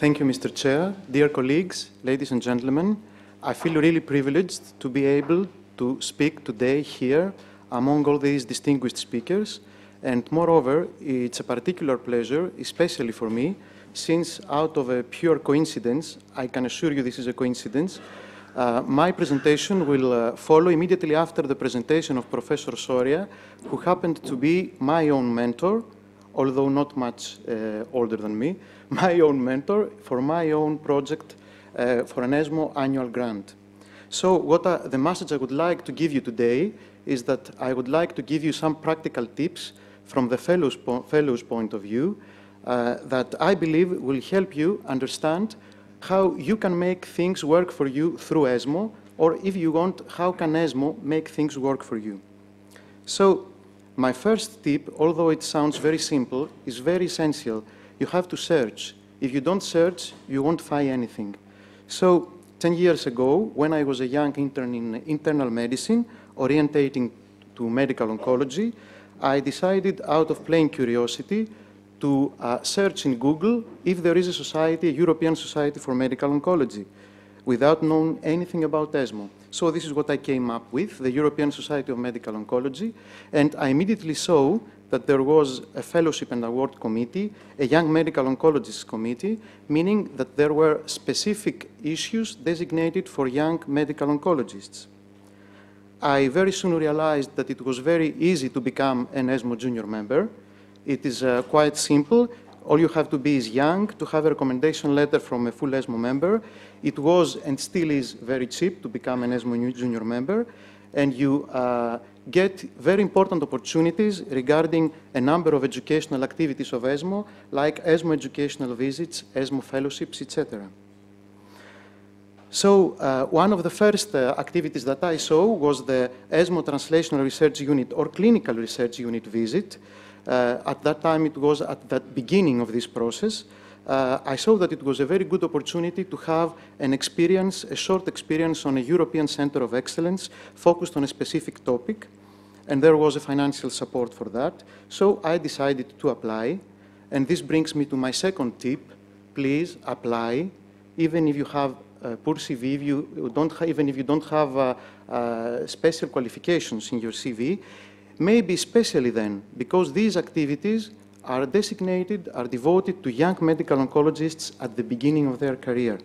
Thank you, Mr. Chair. Dear colleagues, ladies and gentlemen, I feel really privileged to be able to speak today here among all these distinguished speakers. And moreover, it's a particular pleasure, especially for me, since out of a pure coincidence, I can assure you this is a coincidence, uh, my presentation will uh, follow immediately after the presentation of Professor Soria, who happened to be my own mentor, although not much uh, older than me, my own mentor for my own project uh, for an ESMO annual grant. So what I, the message I would like to give you today is that I would like to give you some practical tips from the fellows, po fellows point of view uh, that I believe will help you understand how you can make things work for you through ESMO, or if you want, how can ESMO make things work for you. So my first tip, although it sounds very simple, is very essential. You have to search. If you don't search, you won't find anything. So 10 years ago, when I was a young intern in internal medicine, orientating to medical oncology, I decided out of plain curiosity to uh, search in Google if there is a society, a European Society for Medical Oncology, without knowing anything about ESMO. So this is what I came up with, the European Society of Medical Oncology, and I immediately saw that there was a fellowship and award committee, a young medical oncologists committee, meaning that there were specific issues designated for young medical oncologists. I very soon realized that it was very easy to become an ESMO junior member. It is uh, quite simple. All you have to be is young to have a recommendation letter from a full ESMO member. It was and still is very cheap to become an ESMO junior member. And you uh, get very important opportunities regarding a number of educational activities of ESMO, like ESMO educational visits, ESMO fellowships, etc. So uh, one of the first uh, activities that I saw was the ESMO Translational Research Unit or Clinical Research Unit visit. Uh, at that time, it was at the beginning of this process. Uh, I saw that it was a very good opportunity to have an experience, a short experience on a European Center of Excellence focused on a specific topic, and there was a financial support for that. So I decided to apply, and this brings me to my second tip. Please apply, even if you have uh, poor CV, if you don't even if you don't have uh, uh, special qualifications in your CV, maybe especially then, because these activities are designated, are devoted to young medical oncologists at the beginning of their career.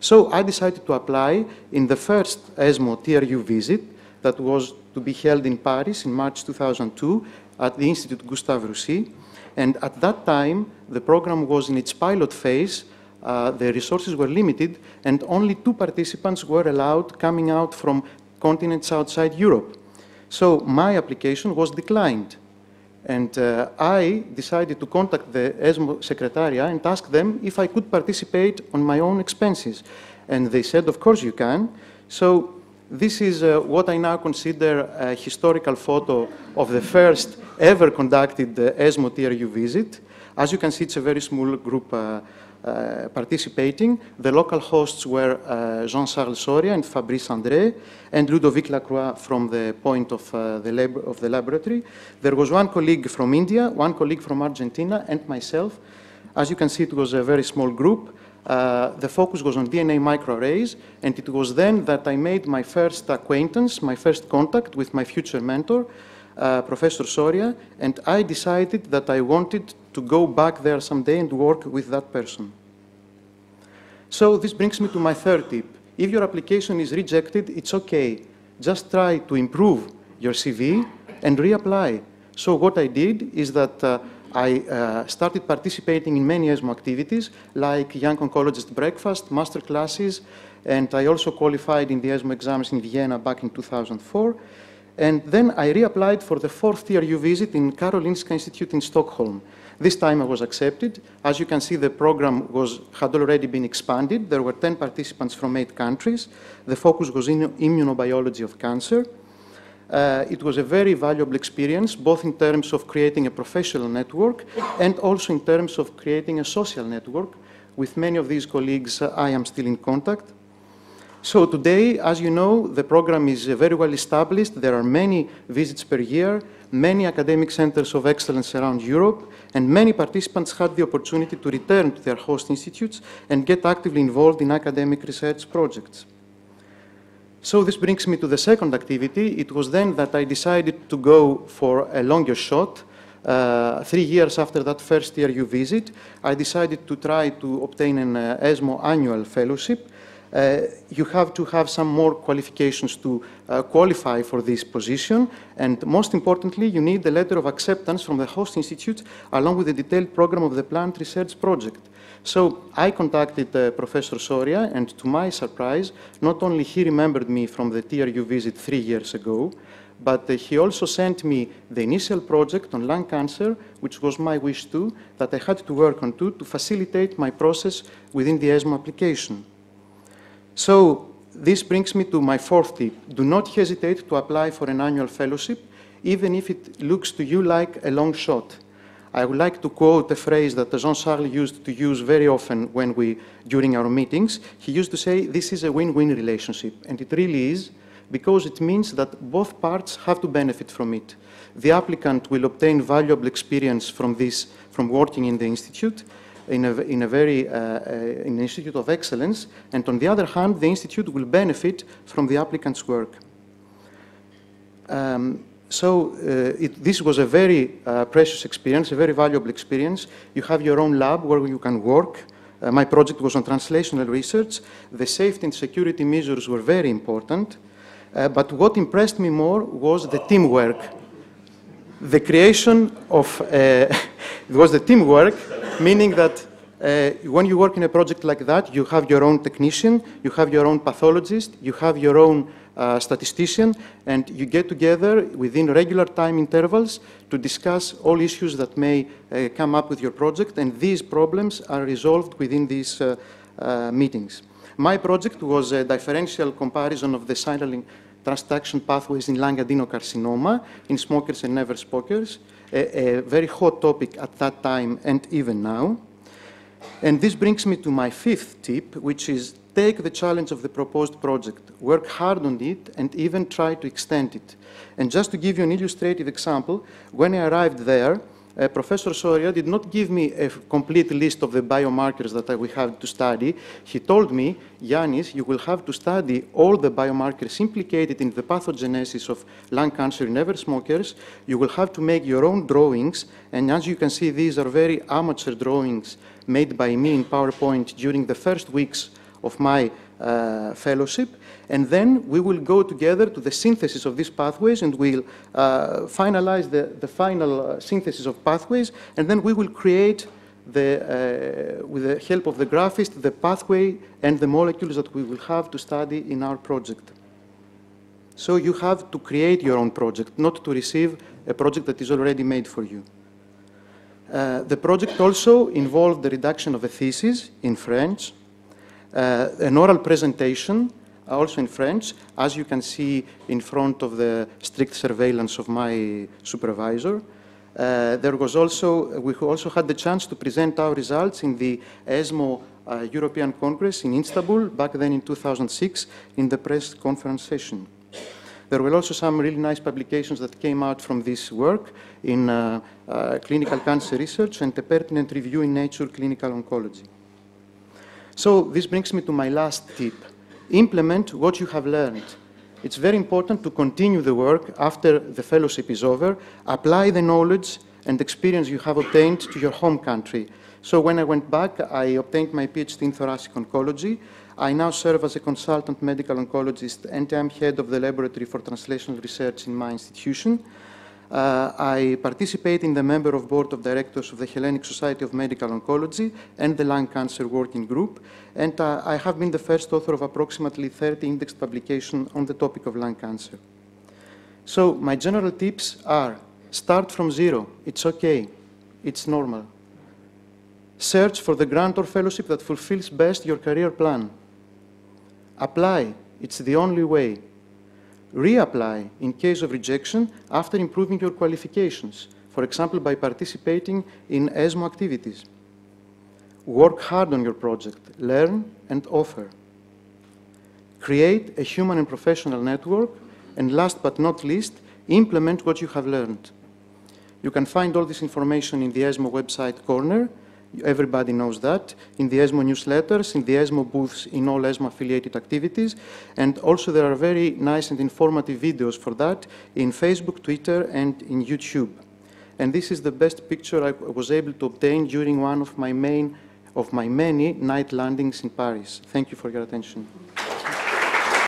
So I decided to apply in the first ESMO TRU visit that was to be held in Paris in March 2002 at the Institute Gustave Roussy. And at that time, the program was in its pilot phase uh, the resources were limited, and only two participants were allowed coming out from continents outside Europe. So my application was declined. And uh, I decided to contact the ESMO Secretariat and ask them if I could participate on my own expenses. And they said, of course you can. So this is uh, what I now consider a historical photo of the first ever conducted uh, ESMO TRU visit. As you can see, it's a very small group uh, participating. The local hosts were uh, Jean-Charles Soria and Fabrice André, and Ludovic Lacroix from the point of, uh, the of the laboratory. There was one colleague from India, one colleague from Argentina, and myself. As you can see, it was a very small group. Uh, the focus was on DNA microarrays, and it was then that I made my first acquaintance, my first contact with my future mentor, uh, Professor Soria, and I decided that I wanted to go back there someday and work with that person. So this brings me to my third tip. If your application is rejected, it's okay. Just try to improve your CV and reapply. So what I did is that uh, I uh, started participating in many ESMO activities, like Young Oncologist Breakfast, master classes, and I also qualified in the ESMO exams in Vienna back in 2004. And then I reapplied for the fourth TRU visit in Karolinska Institute in Stockholm. This time I was accepted. As you can see, the program was, had already been expanded. There were 10 participants from eight countries. The focus was in immunobiology of cancer. Uh, it was a very valuable experience, both in terms of creating a professional network and also in terms of creating a social network. With many of these colleagues, uh, I am still in contact. So today, as you know, the program is uh, very well established. There are many visits per year. Many academic centers of excellence around Europe, and many participants had the opportunity to return to their host institutes and get actively involved in academic research projects. So this brings me to the second activity. It was then that I decided to go for a longer shot. Uh, three years after that first TRU visit, I decided to try to obtain an uh, ESMO annual fellowship you have to have some more qualifications to uh, qualify for this position. And most importantly, you need a letter of acceptance from the host institute along with a detailed program of the planned research project. So I contacted uh, Professor Soria, and to my surprise, not only he remembered me from the TRU visit three years ago, but uh, he also sent me the initial project on lung cancer, which was my wish too, that I had to work on too, to facilitate my process within the ESMO application. So this brings me to my fourth tip. Do not hesitate to apply for an annual fellowship, even if it looks to you like a long shot. I would like to quote a phrase that Jean-Charles used to use very often when we, during our meetings. He used to say, this is a win-win relationship. And it really is, because it means that both parts have to benefit from it. The applicant will obtain valuable experience from this, from working in the institute, in a, in a very uh, uh, in an institute of excellence, and on the other hand, the institute will benefit from the applicant's work. Um, so uh, it, this was a very uh, precious experience, a very valuable experience. You have your own lab where you can work. Uh, my project was on translational research. The safety and security measures were very important. Uh, but what impressed me more was the teamwork. The creation of, it was the teamwork meaning that uh, when you work in a project like that, you have your own technician, you have your own pathologist, you have your own uh, statistician, and you get together within regular time intervals to discuss all issues that may uh, come up with your project, and these problems are resolved within these uh, uh, meetings. My project was a differential comparison of the signaling transduction pathways in lung adenocarcinoma in smokers and never smokers a, a very hot topic at that time and even now. And this brings me to my fifth tip, which is take the challenge of the proposed project, work hard on it, and even try to extend it. And just to give you an illustrative example, when I arrived there, uh, Professor Soria did not give me a complete list of the biomarkers that I will have to study. He told me, Giannis, you will have to study all the biomarkers implicated in the pathogenesis of lung cancer in never smokers. You will have to make your own drawings. And as you can see, these are very amateur drawings made by me in PowerPoint during the first weeks of my uh, fellowship. And then we will go together to the synthesis of these pathways and we'll uh, finalize the, the final uh, synthesis of pathways. And then we will create, the, uh, with the help of the graphist, the pathway and the molecules that we will have to study in our project. So you have to create your own project, not to receive a project that is already made for you. Uh, the project also involved the reduction of a thesis in French, an oral presentation, also in French, as you can see in front of the strict surveillance of my supervisor. Uh, there was also, we also had the chance to present our results in the ESMO uh, European Congress in Istanbul, back then in 2006, in the press conference session. There were also some really nice publications that came out from this work in uh, uh clinical cancer research and a pertinent review in Nature Clinical Oncology. So this brings me to my last tip. Implement what you have learned. It's very important to continue the work after the fellowship is over. Apply the knowledge and experience you have obtained to your home country. So when I went back, I obtained my PhD in thoracic oncology. I now serve as a consultant medical oncologist and I'm head of the laboratory for translational research in my institution. Uh, I participate in the member of board of directors of the Hellenic Society of Medical Oncology and the Lung Cancer Working Group, and uh, I have been the first author of approximately 30 indexed publications on the topic of lung cancer. So my general tips are, start from zero. It's okay. It's normal. Search for the grant or fellowship that fulfills best your career plan. Apply. It's the only way reapply in case of rejection after improving your qualifications, for example, by participating in ESMO activities. Work hard on your project, learn and offer. Create a human and professional network, and last but not least, implement what you have learned. You can find all this information in the ESMO website corner. Everybody knows that. In the ESMO newsletters, in the ESMO booths, in all ESMO affiliated activities. And also there are very nice and informative videos for that in Facebook, Twitter, and in YouTube. And this is the best picture I was able to obtain during one of my main of my many night landings in Paris. Thank you for your attention.